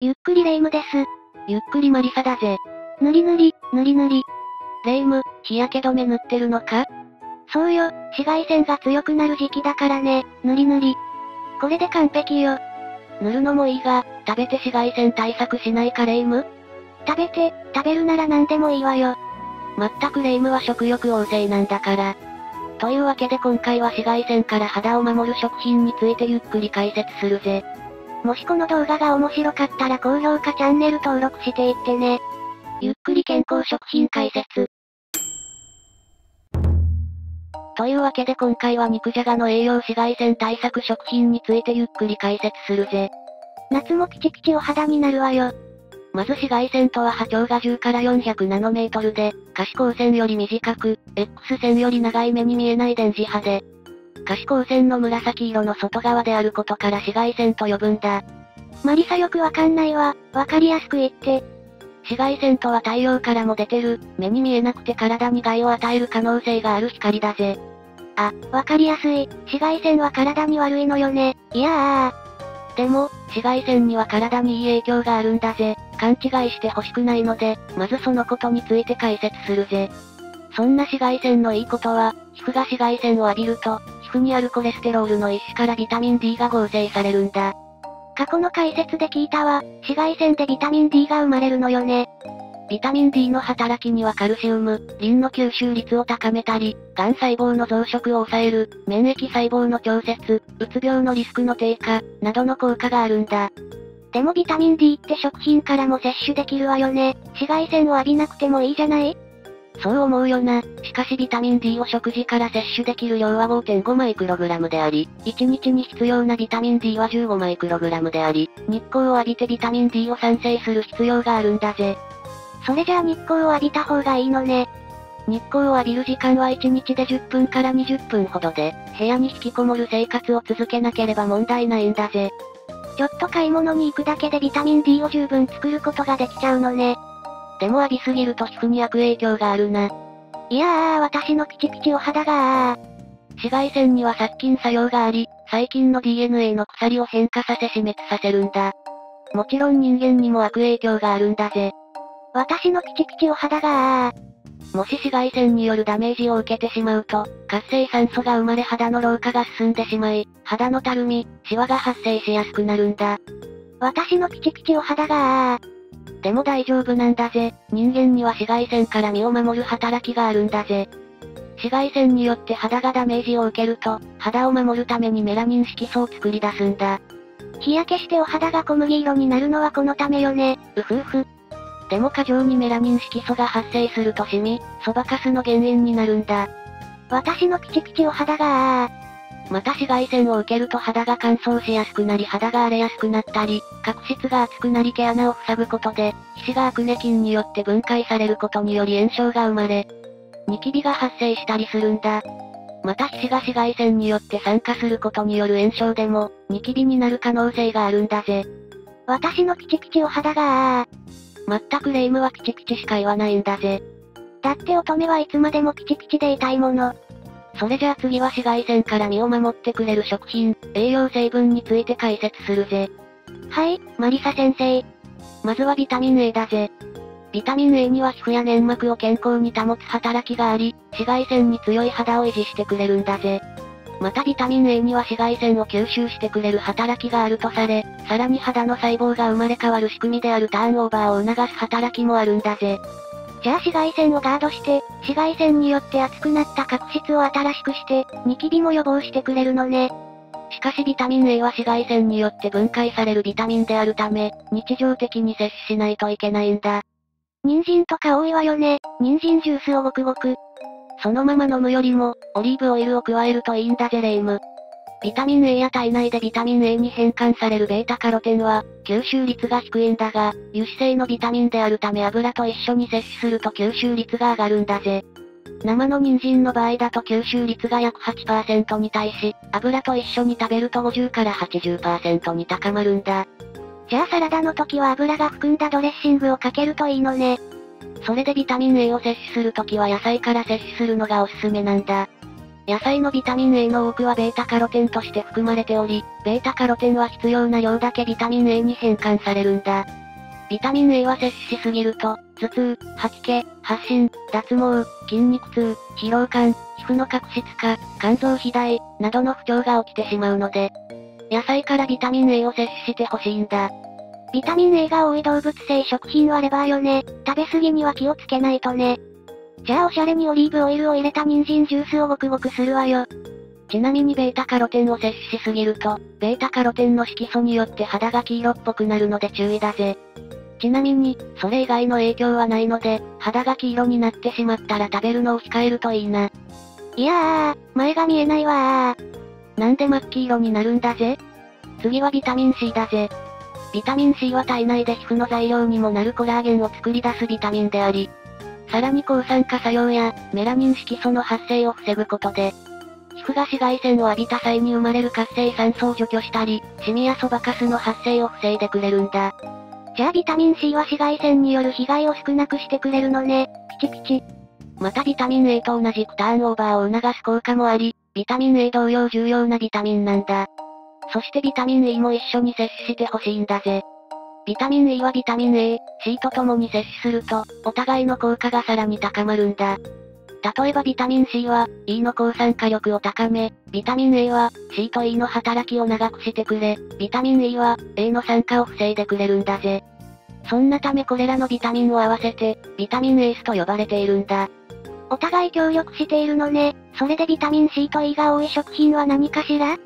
ゆっくりレ夢ムです。ゆっくりマリサだぜ。ぬりぬり、ぬりぬり。レ夢ム、日焼け止め塗ってるのか？そうよ、紫外線が強くなる時期だからね、ぬりぬり。これで完璧よ。塗るのもいいが、食べて紫外線対策しないかレ夢ム？食べて、食べるなら何でもいいわよ。まったくレ夢ムは食欲旺盛なんだから。というわけで今回は紫外線から肌を守る食品についてゆっくり解説するぜ。もしこの動画が面白かったら高評価チャンネル登録していってね。ゆっくり健康食品解説。というわけで今回は肉じゃがの栄養紫外線対策食品についてゆっくり解説するぜ。夏もピチピチお肌になるわよ。まず紫外線とは波長が10から400ナノメートルで、可視光線より短く、X 線より長い目に見えない電磁波で、可視光線の紫色の外側であることから紫外線と呼ぶんだ。マリサよくわかんないわ、わかりやすく言って。紫外線とは太陽からも出てる、目に見えなくて体に害を与える可能性がある光だぜ。あ、わかりやすい。紫外線は体に悪いのよね。いやー。でも、紫外線には体にいい影響があるんだぜ。勘違いしてほしくないので、まずそのことについて解説するぜ。そんな紫外線のいいことは、皮膚が紫外線を浴びると、皮膚にあるコレステロールの一種からビタミン D が合成されるんだ。過去の解説で聞いたわ、紫外線でビタミン D が生まれるのよね。ビタミン D の働きにはカルシウム、リンの吸収率を高めたり、癌細胞の増殖を抑える、免疫細胞の調節、うつ病のリスクの低下、などの効果があるんだ。でもビタミン D って食品からも摂取できるわよね。紫外線を浴びなくてもいいじゃない？そう思うよな。しかしビタミン D を食事から摂取できる量は5.5マイクログラムであり、1日に必要なビタミン D は15マイクログラムであり、日光を浴びてビタミン D を産生する必要があるんだぜ。それじゃあ日光を浴びた方がいいのね。日光を浴びる時間は1日で10分から20分ほどで、部屋に引きこもる生活を続けなければ問題ないんだぜ。ちょっと買い物に行くだけでビタミン D を十分作ることができちゃうのね。でも浴びすぎると皮膚に悪影響があるな。いやー、私のピチピチお肌がー。紫外線には殺菌作用があり、細菌の DNA の鎖を変化させ死滅させるんだ。もちろん人間にも悪影響があるんだぜ。私のピチピチお肌がー。もし紫外線によるダメージを受けてしまうと、活性酸素が生まれ肌の老化が進んでしまい、肌のたるみ、シワが発生しやすくなるんだ。私のピチピチお肌がーでも大丈夫なんだぜ。人間には紫外線から身を守る働きがあるんだぜ。紫外線によって肌がダメージを受けると、肌を守るためにメラニン色素を作り出すんだ。日焼けしてお肌が小麦色になるのはこのためよね。うふうふ。でも過剰にメラニン色素が発生するとシミ、そばかすの原因になるんだ。私のピチピチお肌がまた紫外線を受けると肌が乾燥しやすくなり肌が荒れやすくなったり、角質が厚くなり毛穴を塞ぐことで、皮脂がアクネ菌によって分解されることにより炎症が生まれ、ニキビが発生したりするんだ。また皮脂が紫外線によって酸化することによる炎症でも、ニキビになる可能性があるんだぜ。私のピチピチお肌がまったくレイムはピチピチしか言わないんだぜ。だって乙女はいつまでもピチピチでいたいもの。それじゃあ次は紫外線から身を守ってくれる食品、栄養成分について解説するぜ。はい、マリサ先生。まずはビタミン A だぜ。ビタミン A には皮膚や粘膜を健康に保つ働きがあり、紫外線に強い肌を維持してくれるんだぜ。またビタミン A には紫外線を吸収してくれる働きがあるとされ、さらに肌の細胞が生まれ変わる仕組みであるターンオーバーを促す働きもあるんだぜ。じゃあ紫外線をガードして、紫外線によって熱くなった角質を新しくして、ニキビも予防してくれるのね。しかしビタミン A は紫外線によって分解されるビタミンであるため、日常的に摂取しないといけないんだ。人参とか多いわよね。人参ジュースをごくごく。そのまま飲むよりも、オリーブオイルを加えるといいんだぜレイム。ビタミン A や体内でビタミン A に変換されるベータカロテンは、吸収率が低いんだが、油脂性のビタミンであるため油と一緒に摂取すると吸収率が上がるんだぜ。生の人参の場合だと吸収率が約8%に対し、油と一緒に食べると50から80%に高まるんだ。じゃあサラダの時は油が含んだドレッシングをかけるといいのね。それでビタミン A を摂取するときは野菜から摂取するのがおすすめなんだ。野菜のビタミン A の多くは β カロテンとして含まれており、β カロテンは必要な量だけビタミン A に変換されるんだ。ビタミン A は摂取しすぎると、頭痛、吐き気、発疹、脱毛、筋肉痛、疲労感、皮膚の角質化、肝臓肥大、などの不調が起きてしまうので、野菜からビタミン A を摂取してほしいんだ。ビタミン A が多い動物性食品はレバーよね。食べ過ぎには気をつけないとね。じゃあおしゃれにオリーブオイルを入れた人参ジュースをごくごくするわよ。ちなみに β カロテンを摂取しすぎると、β カロテンの色素によって肌が黄色っぽくなるので注意だぜ。ちなみに、それ以外の影響はないので、肌が黄色になってしまったら食べるのを控えるといいな。いやー、前が見えないわー。なんで真っ黄色になるんだぜ？次はビタミン C だぜ。ビタミン C は体内で皮膚の材料にもなるコラーゲンを作り出すビタミンであり、さらに抗酸化作用や、メラニン色素の発生を防ぐことで、皮膚が紫外線を浴びた際に生まれる活性酸素を除去したり、シミやそばかすの発生を防いでくれるんだ。じゃあビタミン C は紫外線による被害を少なくしてくれるのね。ピチピチ。またビタミン A と同じくターンオーバーを促す効果もあり、ビタミン A 同様重要なビタミンなんだ。そしてビタミン E も一緒に摂取してほしいんだぜ。ビタミン E はビタミン A、C と共に摂取すると、お互いの効果がさらに高まるんだ。例えばビタミン C は、E の抗酸化力を高め、ビタミン A は、C と E の働きを長くしてくれ、ビタミン E は、A の酸化を防いでくれるんだぜ。そんなためこれらのビタミンを合わせて、ビタミンエースと呼ばれているんだ。お互い協力しているのね。それでビタミン C と E が多い食品は何かしら？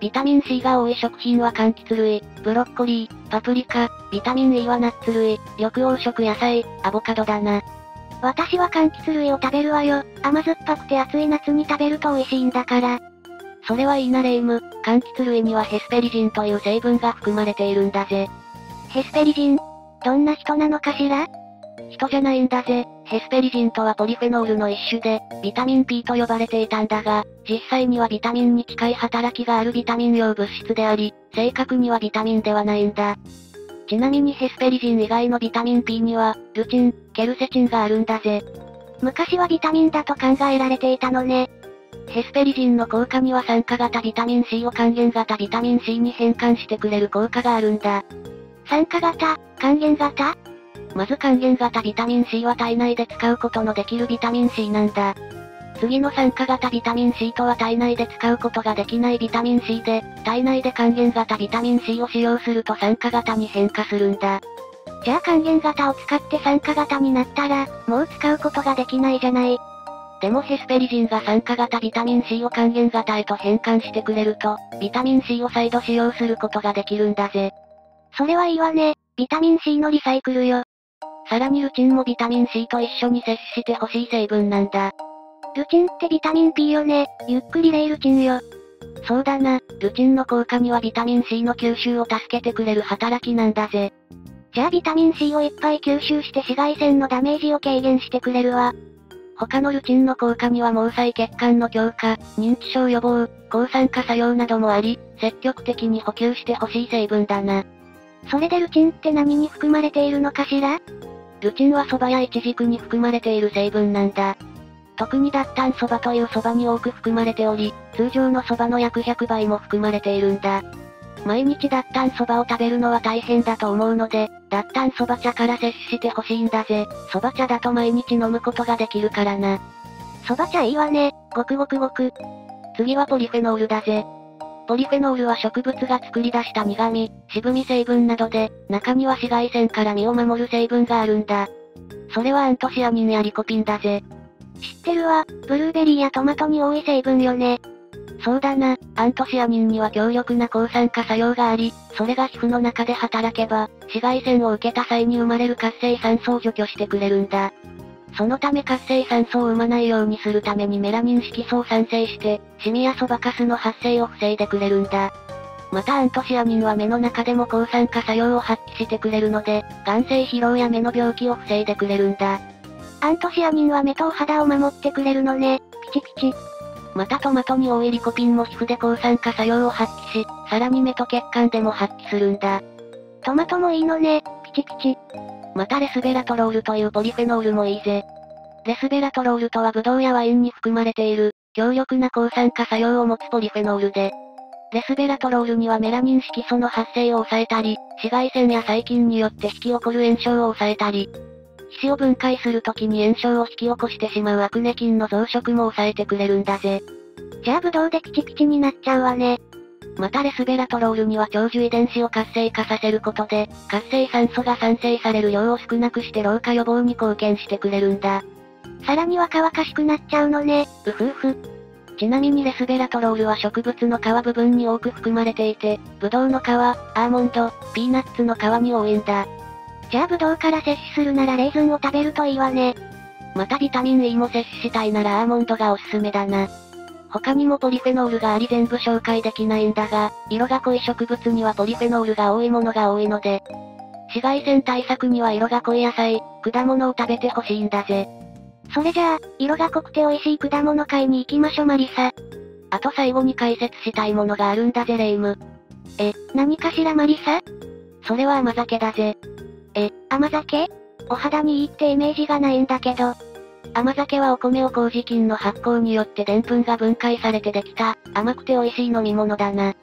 ビタミン C が多い食品は柑橘類、ブロッコリー、パプリカ、ビタミン E はナッツ類、緑黄色野菜、アボカドだな。私は柑橘類を食べるわよ。甘酸っぱくて暑い夏に食べると美味しいんだから。それはいいなレイム。柑橘類にはヘスペリジンという成分が含まれているんだぜ。ヘスペリジンどんな人なのかしら？人じゃないんだぜ。ヘスペリジンとはポリフェノールの一種で、ビタミン P と呼ばれていたんだが、実際にはビタミンに近い働きがあるビタミン用物質であり、正確にはビタミンではないんだ。ちなみにヘスペリジン以外のビタミン P には、ルチン、ケルセチンがあるんだぜ。昔はビタミンだと考えられていたのね。ヘスペリジンの効果には酸化型ビタミン C を還元型ビタミン C に変換してくれる効果があるんだ。酸化型、還元型？まず還元型ビタミン C は体内で使うことのできるビタミン C なんだ。次の酸化型ビタミン C とは体内で使うことができないビタミン C で、体内で還元型ビタミン C を使用すると酸化型に変化するんだ。じゃあ還元型を使って酸化型になったら、もう使うことができないじゃない。でもヘスペリジンが酸化型ビタミン C を還元型へと変換してくれると、ビタミン C を再度使用することができるんだぜ。それはいいわね。ビタミン C のリサイクルよ。さらにルチンもビタミン C と一緒に摂取してほしい成分なんだ。ルチンってビタミン P よね。ゆっくりレイルチンよ。そうだな、ルチンの効果にはビタミン C の吸収を助けてくれる働きなんだぜ。じゃあビタミン C をいっぱい吸収して紫外線のダメージを軽減してくれるわ。他のルチンの効果には毛細血管の強化、認知症予防、抗酸化作用などもあり、積極的に補給してほしい成分だな。それでルチンって何に含まれているのかしら？ルチンは蕎麦やイチジクに含まれている成分なんだ。特に脱炭蕎麦という蕎麦に多く含まれており、通常の蕎麦の約100倍も含まれているんだ。毎日脱炭蕎麦を食べるのは大変だと思うので、脱炭蕎麦茶から摂取してほしいんだぜ。蕎麦茶だと毎日飲むことができるからな。蕎麦茶いいわね。ごくごくごく。次はポリフェノールだぜ。ポリフェノールは植物が作り出した苦味、渋み成分などで、中には紫外線から身を守る成分があるんだ。それはアントシアニンやリコピンだぜ。知ってるわ、ブルーベリーやトマトに多い成分よね。そうだな、アントシアニンには強力な抗酸化作用があり、それが皮膚の中で働けば、紫外線を受けた際に生まれる活性酸素を除去してくれるんだ。そのため活性酸素を生まないようにするためにメラニン色素を産生して、シミやそばかすの発生を防いでくれるんだ。またアントシアニンは目の中でも抗酸化作用を発揮してくれるので、眼性疲労や目の病気を防いでくれるんだ。アントシアニンは目と肌を守ってくれるのね。ピチピチ。またトマトに多いリコピンも皮膚で抗酸化作用を発揮し、さらに目と血管でも発揮するんだ。トマトもいいのね。ピチピチ。またレスベラトロールというポリフェノールもいいぜ。レスベラトロールとはブドウやワインに含まれている、強力な抗酸化作用を持つポリフェノールで、レスベラトロールにはメラニン色素の発生を抑えたり、紫外線や細菌によって引き起こる炎症を抑えたり、皮脂を分解するときに炎症を引き起こしてしまうアクネ菌の増殖も抑えてくれるんだぜ。じゃあブドウでピチピチになっちゃうわね。またレスベラトロールには長寿遺伝子を活性化させることで、活性酸素が産生される量を少なくして老化予防に貢献してくれるんだ。さらに若々しくなっちゃうのね。うふうふ。ちなみにレスベラトロールは植物の皮部分に多く含まれていて、ブドウの皮、アーモンド、ピーナッツの皮に多いんだ。じゃあブドウから摂取するならレーズンを食べるといいわね。またビタミン E も摂取したいならアーモンドがおすすめだな。他にもポリフェノールがあり全部紹介できないんだが、色が濃い植物にはポリフェノールが多いものが多いので、紫外線対策には色が濃い野菜、果物を食べてほしいんだぜ。それじゃあ、色が濃くて美味しい果物買いに行きましょマリサ。あと最後に解説したいものがあるんだぜレイム。え、何かしらマリサ？それは甘酒だぜ。え、甘酒？お肌にいいってイメージがないんだけど。甘酒はお米を麹菌の発酵によって澱粉が分解されてできた、甘くて美味しい飲み物だな。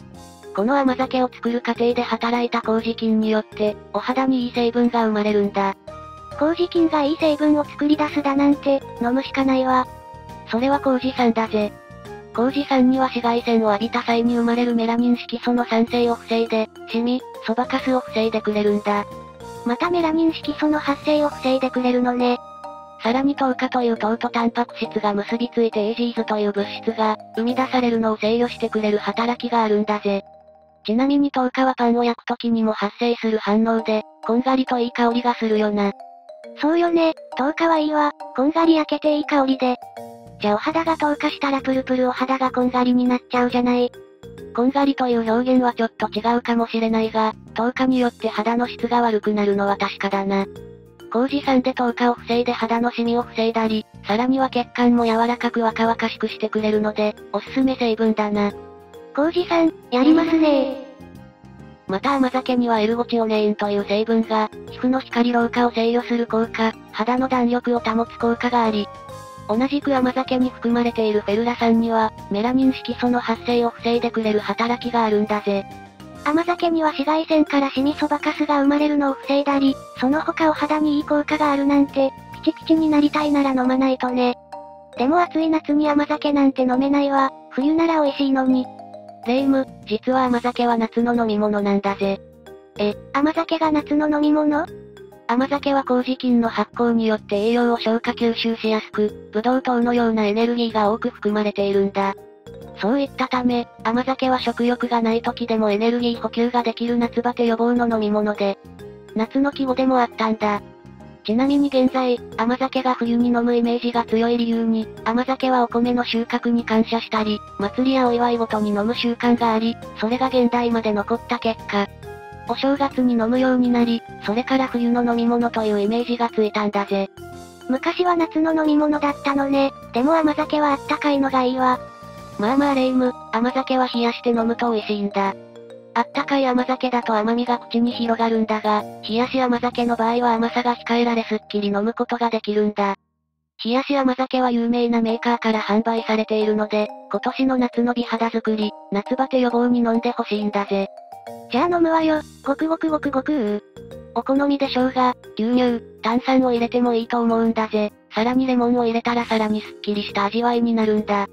この甘酒を作る過程で働いた麹菌によって、お肌にいい成分が生まれるんだ。麹菌がいい成分を作り出すだなんて、飲むしかないわ。それは麹酸だぜ。麹酸には紫外線を浴びた際に生まれるメラニン色素の産生を防いで、シミ、そばかすを防いでくれるんだ。またメラニン色素の発生を防いでくれるのね。さらに糖化という糖とタンパク質が結びついて AGEs という物質が、生み出されるのを制御してくれる働きがあるんだぜ。ちなみに糖化はパンを焼く時にも発生する反応で、こんがりといい香りがするよな。そうよね、糖化はいいわ、こんがり焼けていい香りで。じゃあお肌が糖化したらプルプルお肌がこんがりになっちゃうじゃない。こんがりという表現はちょっと違うかもしれないが、糖化によって肌の質が悪くなるのは確かだな。麹酸で糖化を防いで肌のシミを防いだり、さらには血管も柔らかく若々しくしてくれるので、おすすめ成分だな。麹酸、やりますねまた甘酒にはエルゴチオネインという成分が、皮膚の光老化を制御する効果、肌の弾力を保つ効果があり、同じく甘酒に含まれているフェルラ酸には、メラニン色素の発生を防いでくれる働きがあるんだぜ。甘酒には紫外線からシミそばかすが生まれるのを防いだり、その他お肌にいい効果があるなんて、ピチピチになりたいなら飲まないとね。でも暑い夏に甘酒なんて飲めないわ、冬なら美味しいのに。レイム、実は甘酒は夏の飲み物なんだぜ。え、甘酒が夏の飲み物？甘酒は麹菌の発酵によって栄養を消化吸収しやすく、ブドウ糖のようなエネルギーが多く含まれているんだ。そういったため、甘酒は食欲がない時でもエネルギー補給ができる夏バテ予防の飲み物で、夏の季語でもあったんだ。ちなみに現在、甘酒が冬に飲むイメージが強い理由に、甘酒はお米の収穫に感謝したり、祭りやお祝いごとに飲む習慣があり、それが現代まで残った結果、お正月に飲むようになり、それから冬の飲み物というイメージがついたんだぜ。昔は夏の飲み物だったのね。でも甘酒はあったかいのがいいわ。まあまあレイム、甘酒は冷やして飲むと美味しいんだ。あったかい甘酒だと甘みが口に広がるんだが、冷やし甘酒の場合は甘さが控えられすっきり飲むことができるんだ。冷やし甘酒は有名なメーカーから販売されているので、今年の夏の美肌作り、夏バテ予防に飲んでほしいんだぜ。じゃあ飲むわよ、ごくごくごくごくうお好みで生姜、牛乳、炭酸を入れてもいいと思うんだぜ。さらにレモンを入れたらさらにスッキリした味わいになるんだ。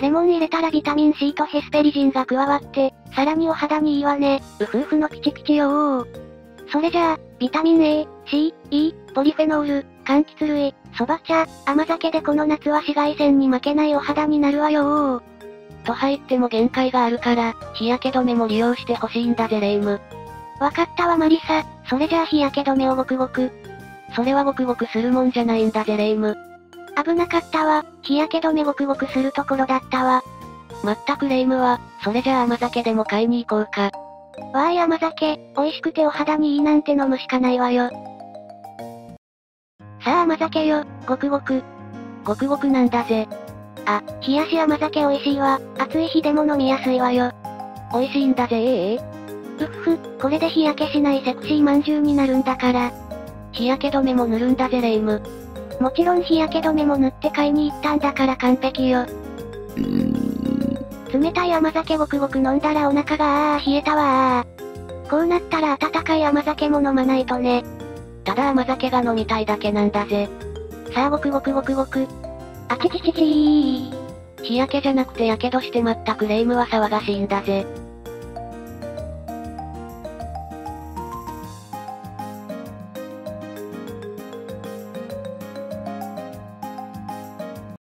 レモン入れたらビタミン C とヘスペリジンが加わって、さらにお肌にいいわね。うふうふのピチピチよー。それじゃあ、ビタミン A、C、E、ポリフェノール、柑橘類、蕎麦茶、甘酒でこの夏は紫外線に負けないお肌になるわよー。と入っても限界があるから、日焼け止めも利用してほしいんだぜレイム。わかったわマリサ、それじゃあ日焼け止めをごくごく。それはごくごくするもんじゃないんだぜレイム。危なかったわ。日焼け止めごくごくするところだったわ。まったくレイムは、それじゃあ甘酒でも買いに行こうか。わーい甘酒、美味しくてお肌にいいなんて飲むしかないわよ。さあ甘酒よ、ごくごく。ごくごくなんだぜ。あ、冷やし甘酒美味しいわ。暑い日でも飲みやすいわよ。美味しいんだぜええうっふ、これで日焼けしないセクシーまんじゅうになるんだから。日焼け止めも塗るんだぜレイム。もちろん日焼け止めも塗って買いに行ったんだから完璧よ。冷たい甘酒ごくごく飲んだらお腹があー冷えたわー。こうなったら温かい甘酒も飲まないとね。ただ甘酒が飲みたいだけなんだぜ。さあごくごくごくごく。あちちちちー。日焼けじゃなくて火傷してまったクレームは騒がしいんだぜ。